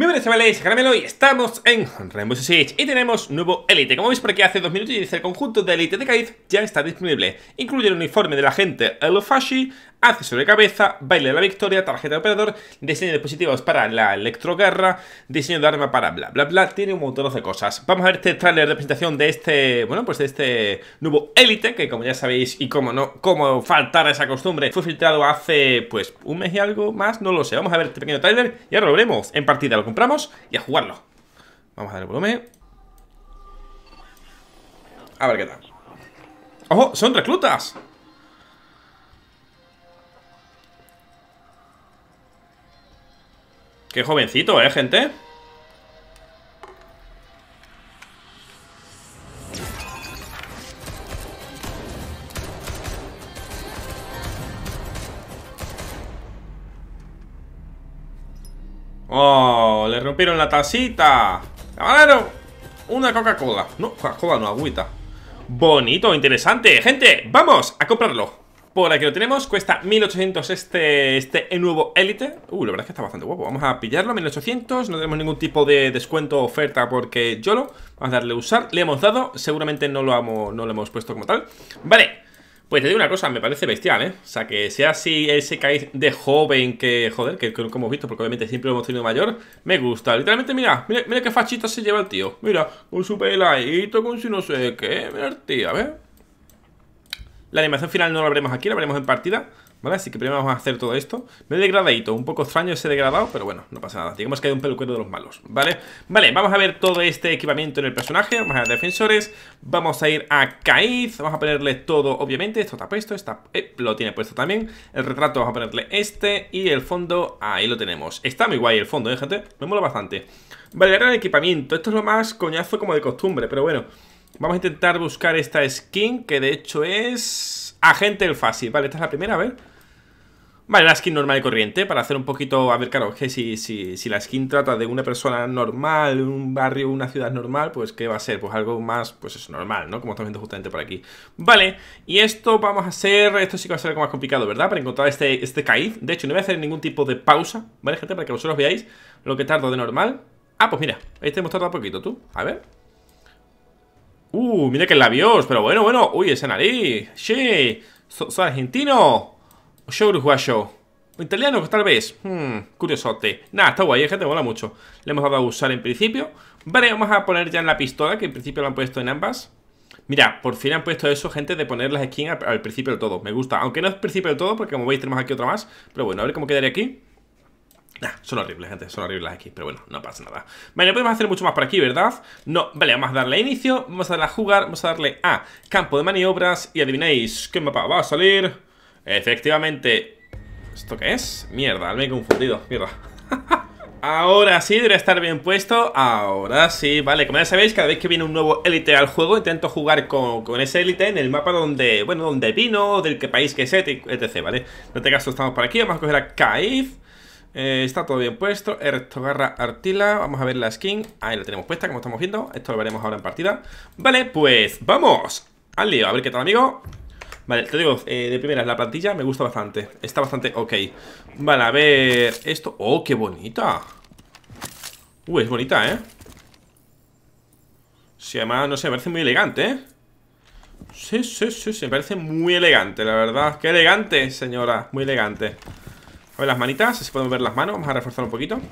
Muy buenas chavales, Caramelo y estamos en Rainbow Six y tenemos nuevo Elite. Como veis por aquí hace dos minutos y dice el conjunto de Elite de Kaiz ya está disponible. Incluye el uniforme del agente Elofashi, accesorio de cabeza, baile de la victoria, tarjeta de operador, diseño de dispositivos para la electroguerra, diseño de arma para bla bla bla, tiene un montón de cosas. Vamos a ver este tráiler de presentación de este, bueno, pues de este nuevo Elite, que como ya sabéis y como no, como faltar esa costumbre, fue filtrado hace pues un mes y algo más, no lo sé. Vamos a ver este pequeño tráiler y ahora lo veremos en partida, lo compramos y a jugarlo. Vamos a dar el volumen. A ver qué tal. ¡Ojo! ¡Son reclutas! Qué jovencito, ¿eh, gente? ¡Oh! Le rompieron la tacita ¡Camarero! Una Coca-Cola No, Coca-Cola no, agüita Bonito, interesante Gente, vamos a comprarlo por aquí lo tenemos, cuesta 1800 este, este nuevo Elite. Uh, la verdad es que está bastante guapo. Vamos a pillarlo, 1800, no tenemos ningún tipo de descuento o oferta porque yo lo Vamos a darle a usar, le hemos dado. Seguramente no lo, no lo hemos puesto como tal. Vale, pues te digo una cosa, me parece bestial, ¿eh? O sea, que sea así ese caíz de joven que, joder, que, que, hemos visto Porque obviamente siempre lo hemos tenido mayor Me gusta, literalmente, mira, mira, mira qué fachita se lleva el tío. Mira, con su peladito, con su no sé qué. Mira el tío, a ver la animación final no la veremos aquí, la veremos en partida ¿Vale? Así que primero vamos a hacer todo esto. Me he degradadito, un poco extraño ese degradado Pero bueno, no pasa nada, digamos que hay un peluquero de los malos ¿Vale? Vale, vamos a ver todo este equipamiento en el personaje. Vamos a ver defensores. Vamos a ir a Kaiz Vamos a ponerle todo, obviamente. Esto está puesto, está, eh, lo tiene puesto también. El retrato vamos a ponerle este Y el fondo, ahí lo tenemos. Está muy guay el fondo, ¿eh, gente? Me mola bastante. Vale, ahora el equipamiento. Esto es lo más coñazo como de costumbre Pero bueno Vamos a intentar buscar esta skin, que de hecho es... Agente el Fácil, vale, esta es la primera, a ver Vale, la skin normal y corriente, para hacer un poquito... A ver, claro, que si, si, si la skin trata de una persona normal, un barrio, una ciudad normal Pues, ¿qué va a ser? Pues algo más, pues es normal, ¿no? Como estamos viendo justamente por aquí Vale, y esto vamos a hacer... Esto sí que va a ser algo más complicado, ¿verdad? Para encontrar este, este caíz De hecho, no voy a hacer ningún tipo de pausa, ¿vale, gente? Para que vosotros veáis lo que tardo de normal Ah, pues mira, este hemos tardado poquito, tú A ver Uh, mira que labios, pero bueno, bueno. Uy, esa nariz, sí ¿Sos argentino? ¿O yo uruguayo? ¿O italiano, tal vez? Hmm, curiosote. Nada, está guay, gente, mola mucho. Le hemos dado a usar en principio. Vale, vamos a poner ya en la pistola Que en principio lo han puesto en ambas. Mira, por fin han puesto eso, gente, de poner las skins al, al principio del todo. Me gusta, aunque no es principio del todo Porque como veis tenemos aquí otra más. Pero bueno, a ver cómo quedaría aquí Nah, son horribles, gente, son horribles aquí Pero bueno, no pasa nada Vale, no podemos hacer mucho más por aquí, ¿verdad? No, vale, vamos a darle a inicio Vamos a darle a jugar, vamos a darle a campo de maniobras Y adivinéis, ¿qué mapa va a salir? Efectivamente ¿Esto qué es? Mierda, me he confundido, mierda Ahora sí, debería estar bien puesto Ahora sí, vale, como ya sabéis Cada vez que viene un nuevo élite al juego Intento jugar con, con ese élite en el mapa donde Bueno, donde vino, del que país que sea, etc, ¿vale? En este caso estamos por aquí, vamos a coger a Kaif eh, está todo bien puesto. Ertogarra Artila. Vamos a ver la skin. Ahí la tenemos puesta, como estamos viendo. Esto lo veremos ahora en partida. Vale, pues vamos al lío. A ver qué tal, amigo. Vale, te digo, eh, de primera, la plantilla me gusta bastante. Está bastante ok. Vale, a ver esto. ¡Oh, qué bonita! Uh, es bonita, ¿eh? Sí, además, no sé, me parece muy elegante, ¿eh? Sí, sí, sí, sí, me parece muy elegante, la verdad. ¡Qué elegante, señora! Muy elegante. A ver las manitas, si podemos ver las manos. Vamos a reforzar un poquito. Voy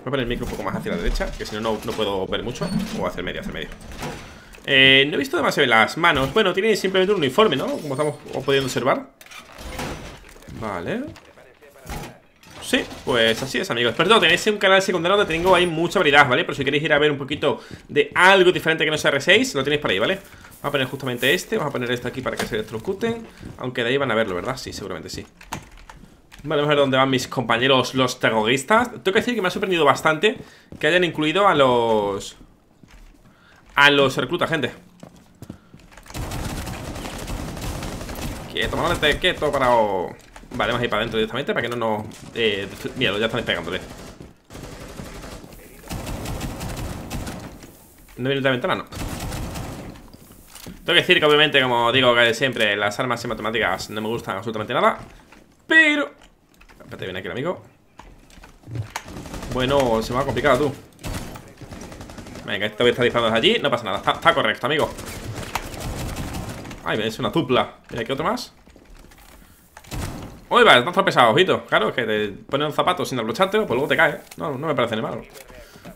a poner el micro un poco más hacia la derecha Que si no, no puedo ver mucho. O hacer medio, hacer medio. Eh, No he visto demasiado las manos. Bueno, tiene simplemente un uniforme, ¿no? Como estamos pudiendo observar. Vale. Sí, pues así es, amigos. Perdón, tenéis un canal secundario donde tengo ahí mucha variedad, ¿vale? Pero si queréis ir a ver un poquito de algo diferente que no sea R6 Lo tenéis por ahí, ¿vale? Vamos a poner justamente este Vamos a poner este aquí para que se electrocuten. Aunque de ahí van a verlo, ¿verdad? Sí, seguramente sí Vale, vamos a ver dónde van mis compañeros los terroristas. Tengo que decir que me ha sorprendido bastante Que hayan incluido a los... A los reclutas, gente. Quieto, mándate, quieto, para... Vale, vamos a ir para adentro directamente Para que no nos... Eh, ya están pegándole. ¿No viene la ventana? No. Tengo que decir que obviamente, como digo que siempre Las armas y matemáticas no me gustan absolutamente nada Pero Espérate, viene aquí el amigo. Bueno, se me ha complicado, tú. Venga, este está disparando desde allí No pasa nada, está, correcto, amigo. Ay, es una tupla Mira, aquí otro más Uy, vale, está pesado, ojito. Claro, es que te pones un zapato sin abrocharte Pues luego te cae, no, no me parece ni malo.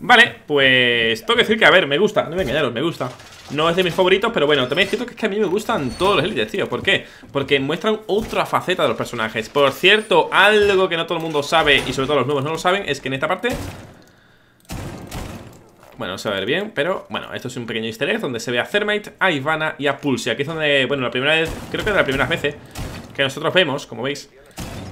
Vale, pues tengo que decir que, a ver, me gusta. No me engañaros, me gusta No es de mis favoritos, pero bueno, también es cierto que es que a mí me gustan todos los élites, tío ¿Por qué? Porque muestran otra faceta de los personajes Por cierto, algo que no todo el mundo sabe Y sobre todo los nuevos no lo saben Es que en esta parte bueno, no se va a ver bien, pero bueno, esto es un pequeño easter egg donde se ve a Thermite, a Ivana y a Pulse. Aquí es donde, bueno, la primera vez, creo que de las primeras veces que nosotros vemos, como veis,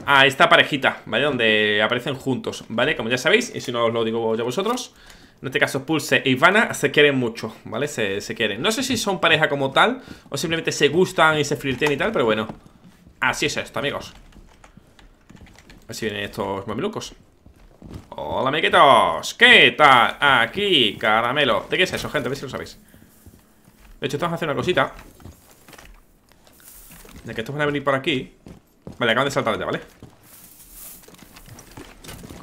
a esta parejita, ¿vale? Donde aparecen juntos, ¿vale? Como ya sabéis, y si no os lo digo ya vosotros En este caso Pulse e Ivana se quieren mucho, ¿vale? Se, quieren. No sé si son pareja como tal O simplemente se gustan y se flirtean y tal Pero bueno, así es esto, amigos. Así vienen estos mamelucos. Hola, amiguitos. ¿Qué tal? Aquí, caramelo. ¿De qué es eso, gente? A ver si lo sabéis. De hecho, estamos a hacer una cosita. De que estos van a venir por aquí. Vale, acaban de saltar ya, ¿vale?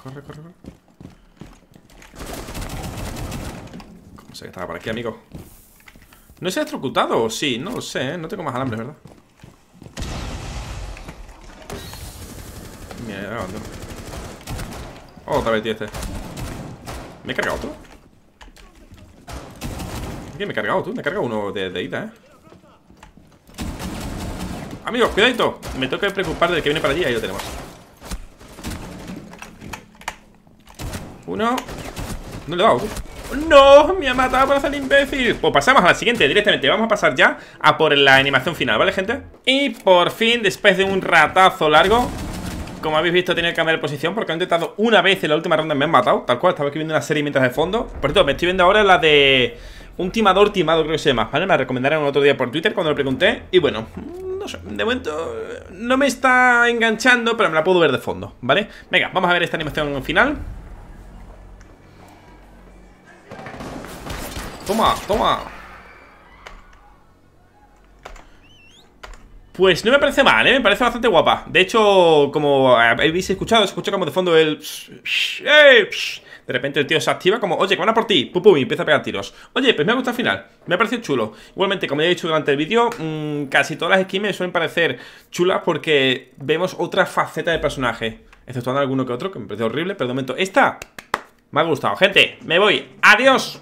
Corre, corre, corre sé que estaba por aquí, amigo? ¿No se ha electrocutado? Sí, no lo sé, ¿eh? No tengo más alambre, ¿verdad? Mira, Oh, otra vez, tío, este ¿Me he cargado otro? ¿Qué me he cargado tú? Me he cargado uno de, ida, ¿eh? Amigos, cuidadito Me que preocupar del que viene para allí Ahí lo tenemos Uno No le he dado ¡No! Me ha matado por hacer imbécil Pues pasamos a la siguiente directamente Vamos a pasar ya a por la animación final, ¿vale, gente? Y por fin, después de un ratazo largo como habéis visto, tenía que cambiar de posición porque he intentado una vez en la última ronda me han matado. Tal cual, estaba viendo una serie mientras de fondo. Por cierto, me estoy viendo ahora la de un timador timado, creo que se llama, ¿vale? Me la recomendaron otro día por Twitter cuando lo pregunté. Y bueno, no sé, de momento no me está enganchando, pero me la puedo ver de fondo, ¿vale? Venga, vamos a ver esta animación final. Toma, toma. Pues no me parece mal, ¿eh? Me parece bastante guapa. De hecho, como habéis escuchado Se escucha como de fondo el... De repente el tío se activa como Oye, que van a por ti, pum pum, y empieza a pegar tiros. Oye, pues me ha gustado el final, me ha parecido chulo Igualmente, como ya he dicho durante el vídeo mmm, Casi todas las skins me suelen parecer chulas Porque vemos otra faceta del personaje. Exceptuando alguno que otro, que me parece horrible Pero de momento, esta me ha gustado. Gente, me voy, adiós